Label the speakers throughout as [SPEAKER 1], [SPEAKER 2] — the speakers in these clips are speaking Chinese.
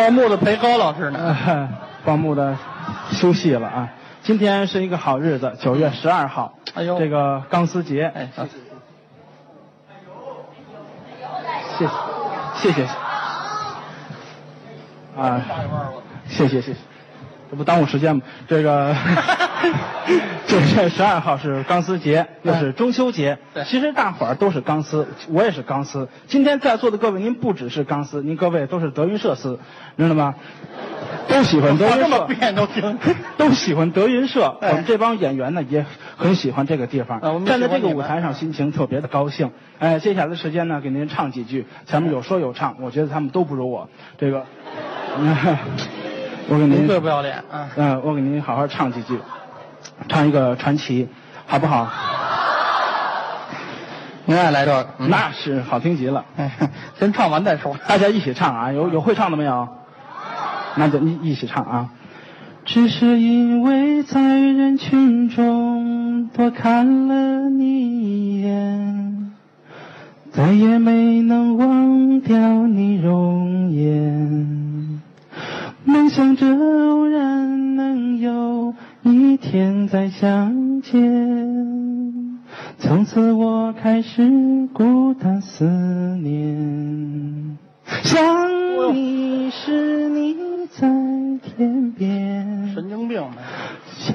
[SPEAKER 1] 报幕的陪高老师呢。
[SPEAKER 2] 呃，报幕的休息了啊。今天是一个好日子，九月十二号，
[SPEAKER 1] 哎呦
[SPEAKER 2] 这个钢丝节，
[SPEAKER 1] 哎，
[SPEAKER 2] 谢谢，谢谢，啊，谢谢谢谢，这不耽误时间吗？这个 九 月十二号是钢丝节，又是中秋节。
[SPEAKER 1] 对
[SPEAKER 2] 其实大伙儿都是钢丝，我也是钢丝。今天在座的各位，您不只是钢丝，您各位都是德云社丝，知道吗？都喜欢德云
[SPEAKER 1] 这么
[SPEAKER 2] 社，
[SPEAKER 1] 变都听。
[SPEAKER 2] 都喜欢德云社。
[SPEAKER 1] 哎
[SPEAKER 2] 我们这帮演员呢也很喜欢这个地方
[SPEAKER 1] 啊我，们
[SPEAKER 2] 站在这个舞台上，心情特别的高兴。哎，接下来的时间呢，给您唱几句。咱们有说有唱，我觉得他们都不如我。这个，我给您
[SPEAKER 1] 您最不要脸啊！
[SPEAKER 2] 嗯，我给您好好唱几句，唱一个传奇，好不好？
[SPEAKER 1] 您爱来这个？嗯
[SPEAKER 2] 那是好听极了。
[SPEAKER 1] 哎，先唱完再说。
[SPEAKER 2] 大家一起唱啊！有有会唱的没有？那就一一起唱啊！只是因为在人群中多看了你一眼，再也没能忘掉你容颜。梦想着再相见，从此我开始孤单思念。想你时你在天边，
[SPEAKER 1] 神经病呢？
[SPEAKER 2] 想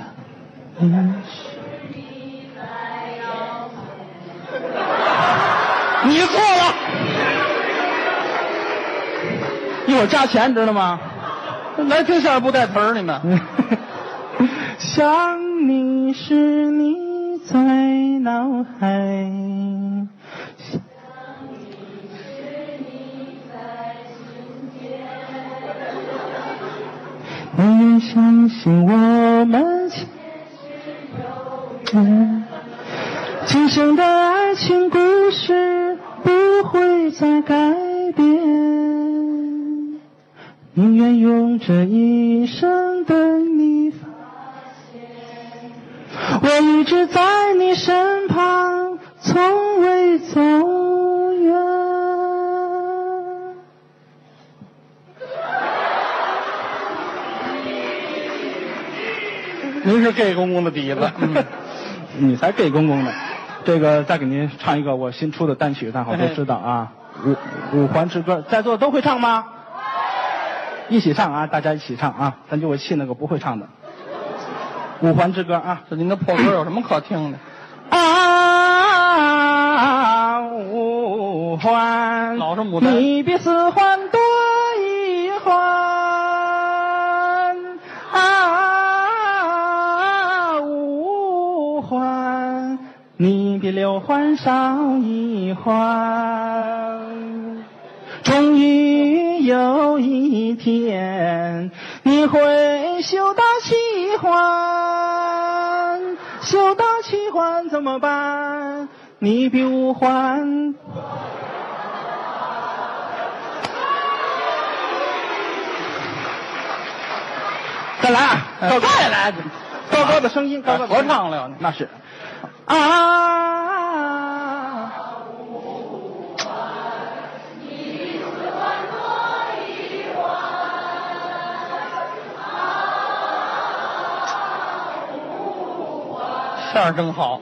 [SPEAKER 2] 你时
[SPEAKER 1] 你错了。
[SPEAKER 2] 一会儿加钱，知道吗？
[SPEAKER 1] 来听相声不带词儿，你们。
[SPEAKER 2] 想你时你在脑海，想你愿相信我们。前嗯今生的爱情故事不会再改变。宁愿用这一生等你，我一直在你身旁，从未走远。
[SPEAKER 1] 您是 gay 公公的底子。嗯
[SPEAKER 2] 你才 gay 公公呢。这个再给您唱一个我新出的单曲，大伙儿都知道啊，五五环之歌，在座的都会唱吗？一起唱啊，大家一起唱啊，咱就会气那个不会唱的。五环之歌啊，
[SPEAKER 1] 这您的破歌有什么可听的？
[SPEAKER 2] 啊，五环，
[SPEAKER 1] 老是牡丹
[SPEAKER 2] 你比四环多一环。啊，五环，你比六环少一环。终于有一天，你会修到七环，修到七环怎么办？你比五环。再来啊，
[SPEAKER 1] 再来，
[SPEAKER 2] 高高的声音，高高的
[SPEAKER 1] 合唱了
[SPEAKER 2] 那是啊。
[SPEAKER 1] 相声真好。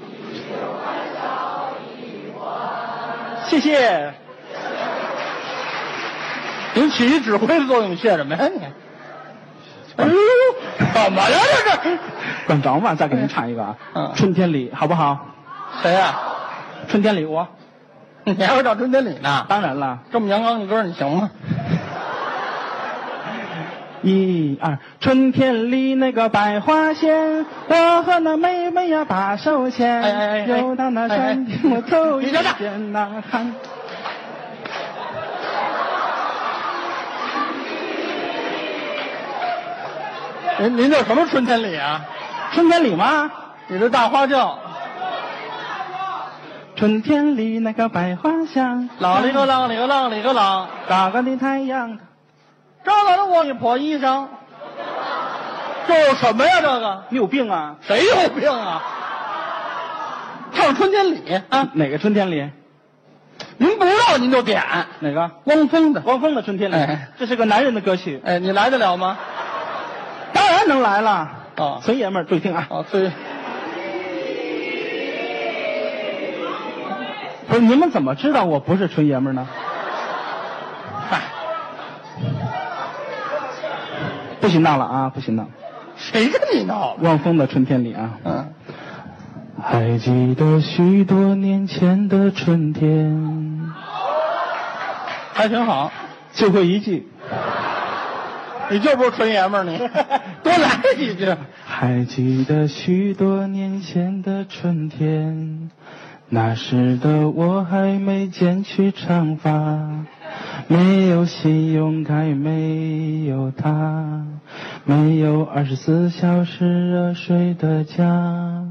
[SPEAKER 2] 谢谢。
[SPEAKER 1] 您起一指挥的作用，谢什么呀你？哎呦，怎么了这是？
[SPEAKER 2] 管着吗？再给您唱一个啊，
[SPEAKER 1] 嗯
[SPEAKER 2] 春天里》好不好？
[SPEAKER 1] 谁呀、
[SPEAKER 2] 春天里我，
[SPEAKER 1] 你还会唱春天里呢？
[SPEAKER 2] 当然了，
[SPEAKER 1] 这么阳刚的歌你行吗？
[SPEAKER 2] 一二，春天里那个百花鲜，我和那妹妹呀把手牵，
[SPEAKER 1] 哎哎哎哎。
[SPEAKER 2] 游到那山顶我头一遍呐看。
[SPEAKER 1] 您您这什么春天里啊？
[SPEAKER 2] 春天里吗？
[SPEAKER 1] 你这大花轿，
[SPEAKER 2] 春天里那个百花香，
[SPEAKER 1] 啷里个浪里个浪里个浪，
[SPEAKER 2] 高高的太阳，
[SPEAKER 1] 我一破衣裳。这有什么呀？这个
[SPEAKER 2] 你有病啊？
[SPEAKER 1] 谁有病啊？唱春天里啊？
[SPEAKER 2] 哪个春天里？
[SPEAKER 1] 您不知道您就点
[SPEAKER 2] 哪个？
[SPEAKER 1] 汪峰的。
[SPEAKER 2] 汪峰的《春天里》
[SPEAKER 1] 哎
[SPEAKER 2] 这是个男人的歌曲，
[SPEAKER 1] 哎，你来得了吗？
[SPEAKER 2] 当然能来了。
[SPEAKER 1] 哦
[SPEAKER 2] 纯爷们儿，注意听啊！
[SPEAKER 1] 哦，对，
[SPEAKER 2] 不是你们怎么知道我不是纯爷们儿呢？不许闹了啊！不许闹！
[SPEAKER 1] 谁跟你闹了？
[SPEAKER 2] 汪峰的《春天里》啊。
[SPEAKER 1] 嗯，
[SPEAKER 2] 还记得许多年前的春天，
[SPEAKER 1] 还挺好。
[SPEAKER 2] 就会一句。
[SPEAKER 1] 你就不是纯爷们儿，你 多来几句。
[SPEAKER 2] 还记得许多年前的春天，那时的我还没剪去长发，没有信用卡，也没有他，没有二十四小时热水的家。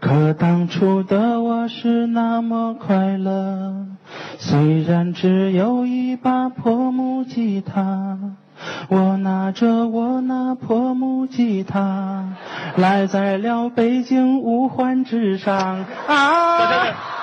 [SPEAKER 2] 可当初的我是那么快乐，虽然只有一把破木吉他。我拿着我那破木吉他，来在了北京五环之上啊！